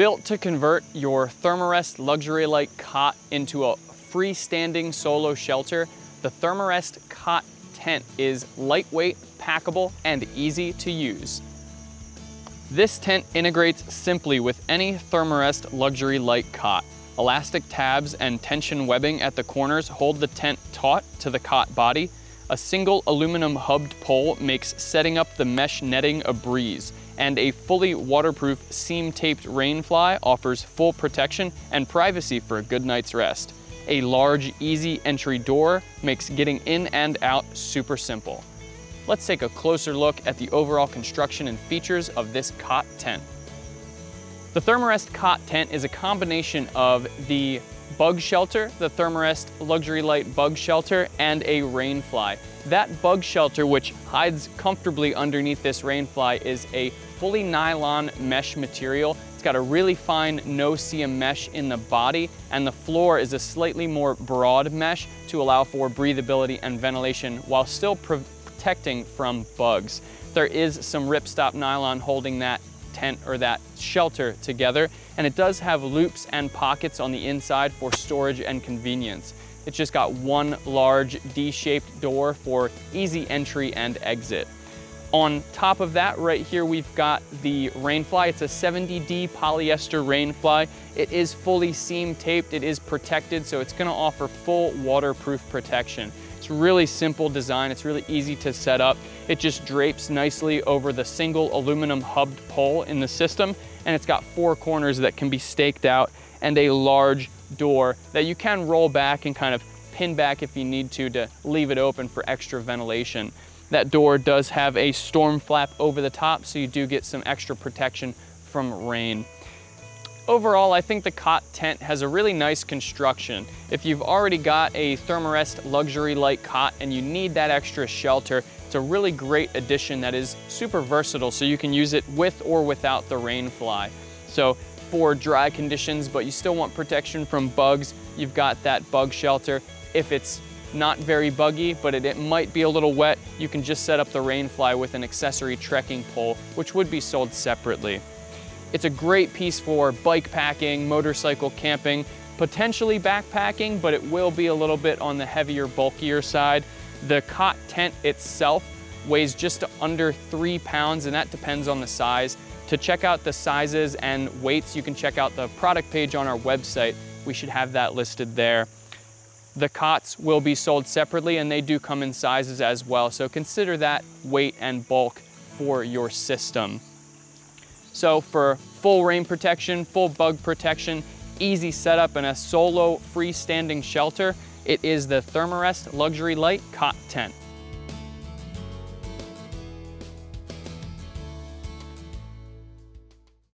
Built to convert your Therm-a-Rest Luxury Light cot into a freestanding solo shelter, the Therm-a-Rest Cot Tent is lightweight, packable, and easy to use. This tent integrates simply with any Therm-a-Rest Luxury Light cot. Elastic tabs and tension webbing at the corners hold the tent taut to the cot body. A single aluminum hubbed pole makes setting up the mesh netting a breeze, and a fully waterproof seam-taped rainfly offers full protection and privacy for a good night's rest. A large, easy entry door makes getting in and out super simple. Let's take a closer look at the overall construction and features of this cot tent. The Therm-a-Rest cot tent is a combination of the bug shelter, the Therm-a-Rest Luxury Light bug shelter, and a rainfly. That bug shelter, which hides comfortably underneath this rainfly, is a fully nylon mesh material. It's got a really fine no-see-um mesh in the body, and the floor is a slightly more broad mesh to allow for breathability and ventilation while still protecting from bugs. There is some ripstop nylon holding that tent or that shelter together. And it does have loops and pockets on the inside for storage and convenience. It's just got one large D-shaped door for easy entry and exit. On top of that, right here, we've got the Rainfly. It's a 70D polyester Rainfly. It is fully seam taped. It is protected, so it's gonna offer full waterproof protection. Really simple design. It's really easy to set up. It just drapes nicely over the single aluminum hubbed pole in the system, and it's got four corners that can be staked out and a large door that you can roll back and kind of pin back if you need to to leave it open for extra ventilation. That door does have a storm flap over the top, so you do get some extra protection from rain. Overall, I think the cot tent has a really nice construction. If you've already got a Therm-a-Rest luxury light cot and you need that extra shelter, it's a really great addition that is super versatile so you can use it with or without the rainfly. So for dry conditions, but you still want protection from bugs, you've got that bug shelter. If it's not very buggy, but it, it, might be a little wet, you can just set up the rainfly with an accessory trekking pole, which would be sold separately. It's a great piece for bike packing, motorcycle camping, potentially backpacking, but it will be a little bit on the heavier, bulkier side. The cot tent itself weighs just under three pounds, and that depends on the size. To check out the sizes and weights, you can check out the product page on our website. We should have that listed there. The cots will be sold separately and they do come in sizes as well. So consider that weight and bulk for your system. So for full rain protection, full bug protection, easy setup, and a solo freestanding shelter, it is the Therm-a-Rest Luxury Light Cot Tent.